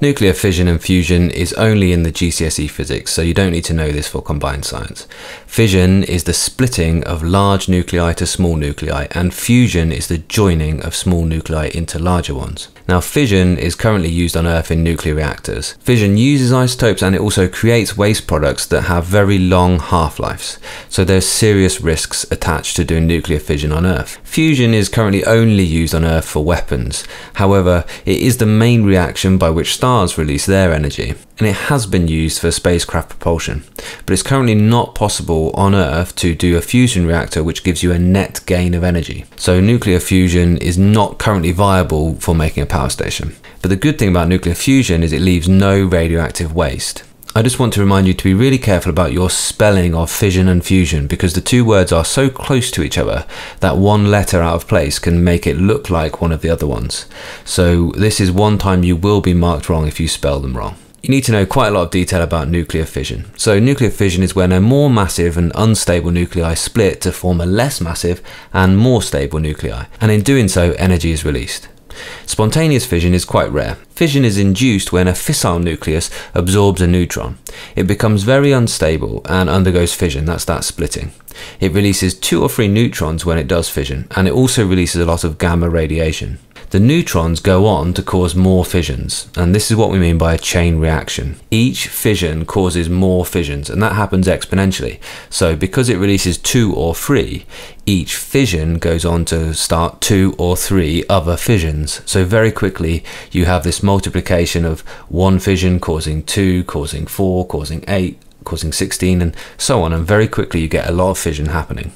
Nuclear fission and fusion is only in the GCSE physics, so you don't need to know this for combined science. Fission is the splitting of large nuclei to small nuclei, and fusion is the joining of small nuclei into larger ones. Now, fission is currently used on Earth in nuclear reactors. Fission uses isotopes and it also creates waste products that have very long half-lives, so there's serious risks attached to doing nuclear fission on Earth. Fusion is currently only used on Earth for weapons. However, it is the main reaction by which stars release their energy, and it has been used for spacecraft propulsion. But it's currently not possible on Earth to do a fusion reactor which gives you a net gain of energy. So nuclear fusion is not currently viable for making a power station. But the good thing about nuclear fusion is it leaves no radioactive waste. I just want to remind you to be really careful about your spelling of fission and fusion because the two words are so close to each other that one letter out of place can make it look like one of the other ones. So this is one time you will be marked wrong if you spell them wrong. You need to know quite a lot of detail about nuclear fission. So nuclear fission is when a more massive and unstable nuclei split to form a less massive and more stable nuclei, and in doing so energy is released. Spontaneous fission is quite rare. Fission is induced when a fissile nucleus absorbs a neutron. It becomes very unstable and undergoes fission, that's that splitting. It releases two or three neutrons when it does fission, and it also releases a lot of gamma radiation the neutrons go on to cause more fissions. And this is what we mean by a chain reaction. Each fission causes more fissions, and that happens exponentially. So because it releases two or three, each fission goes on to start two or three other fissions. So very quickly, you have this multiplication of one fission causing two, causing four, causing eight, causing 16 and so on and very quickly you get a lot of fission happening.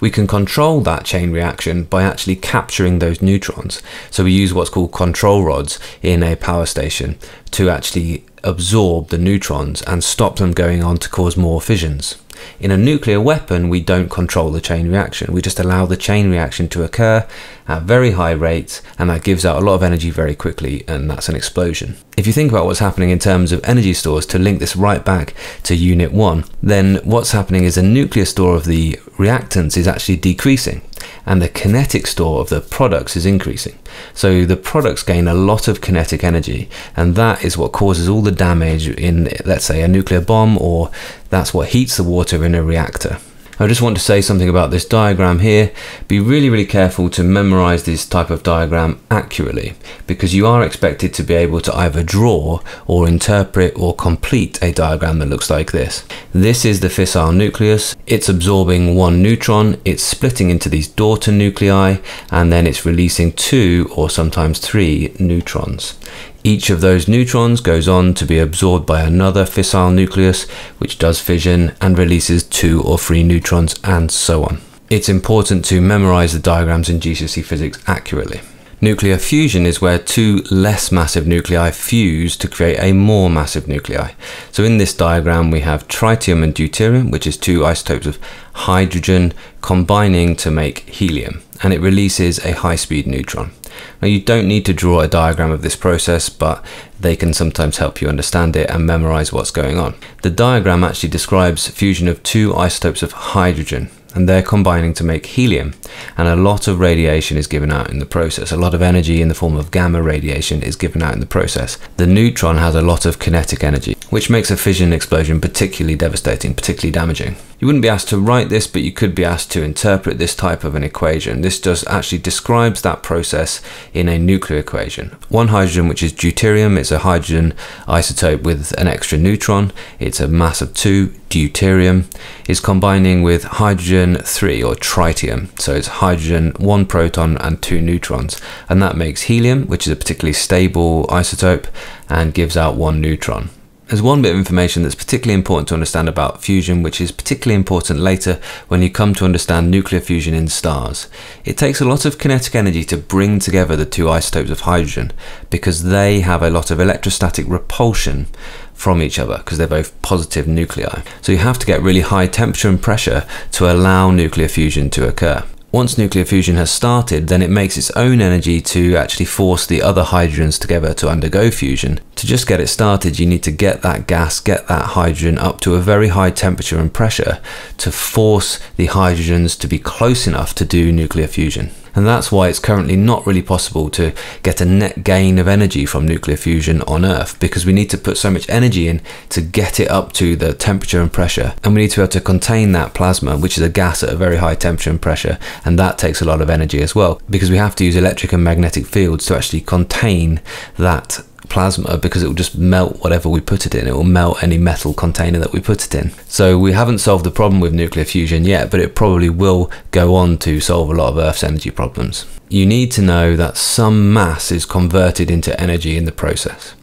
We can control that chain reaction by actually capturing those neutrons. So we use what's called control rods in a power station to actually absorb the neutrons and stop them going on to cause more fissions. In a nuclear weapon, we don't control the chain reaction. We just allow the chain reaction to occur at very high rates, and that gives out a lot of energy very quickly, and that's an explosion. If you think about what's happening in terms of energy stores to link this right back to Unit 1, then what's happening is a nuclear store of the reactants is actually decreasing and the kinetic store of the products is increasing. So the products gain a lot of kinetic energy, and that is what causes all the damage in, let's say, a nuclear bomb, or that's what heats the water in a reactor. I just want to say something about this diagram here. Be really, really careful to memorize this type of diagram accurately because you are expected to be able to either draw or interpret or complete a diagram that looks like this. This is the fissile nucleus. It's absorbing one neutron, it's splitting into these daughter nuclei, and then it's releasing two or sometimes three neutrons. Each of those neutrons goes on to be absorbed by another fissile nucleus, which does fission and releases two or three neutrons, and so on. It's important to memorize the diagrams in GCSE physics accurately. Nuclear fusion is where two less massive nuclei fuse to create a more massive nuclei. So in this diagram we have tritium and deuterium, which is two isotopes of hydrogen combining to make helium, and it releases a high-speed neutron. Now you don't need to draw a diagram of this process, but they can sometimes help you understand it and memorize what's going on. The diagram actually describes fusion of two isotopes of hydrogen, and they're combining to make helium and a lot of radiation is given out in the process. A lot of energy in the form of gamma radiation is given out in the process. The neutron has a lot of kinetic energy which makes a fission explosion particularly devastating particularly damaging you wouldn't be asked to write this but you could be asked to interpret this type of an equation this just actually describes that process in a nuclear equation one hydrogen which is deuterium it's a hydrogen isotope with an extra neutron it's a mass of 2 deuterium is combining with hydrogen 3 or tritium. So it's hydrogen, one proton and two neutrons. And that makes helium, which is a particularly stable isotope and gives out one neutron. There's one bit of information that's particularly important to understand about fusion, which is particularly important later when you come to understand nuclear fusion in stars. It takes a lot of kinetic energy to bring together the two isotopes of hydrogen because they have a lot of electrostatic repulsion from each other because they're both positive nuclei. So you have to get really high temperature and pressure to allow nuclear fusion to occur. Once nuclear fusion has started, then it makes its own energy to actually force the other hydrogens together to undergo fusion. To just get it started, you need to get that gas, get that hydrogen up to a very high temperature and pressure to force the hydrogens to be close enough to do nuclear fusion. And that's why it's currently not really possible to get a net gain of energy from nuclear fusion on Earth because we need to put so much energy in to get it up to the temperature and pressure. And we need to be able to contain that plasma, which is a gas at a very high temperature and pressure. And that takes a lot of energy as well because we have to use electric and magnetic fields to actually contain that plasma because it will just melt whatever we put it in. It will melt any metal container that we put it in. So we haven't solved the problem with nuclear fusion yet, but it probably will go on to solve a lot of Earth's energy problems. You need to know that some mass is converted into energy in the process.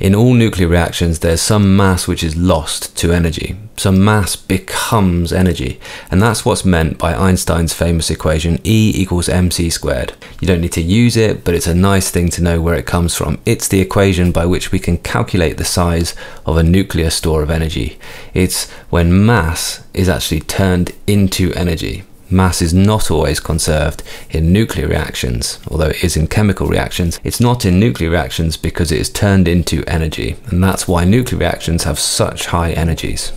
In all nuclear reactions, there's some mass which is lost to energy. Some mass becomes energy, and that's what's meant by Einstein's famous equation E equals mc squared. You don't need to use it, but it's a nice thing to know where it comes from. It's the equation by which we can calculate the size of a nuclear store of energy. It's when mass is actually turned into energy. Mass is not always conserved in nuclear reactions, although it is in chemical reactions. It's not in nuclear reactions because it is turned into energy, and that's why nuclear reactions have such high energies.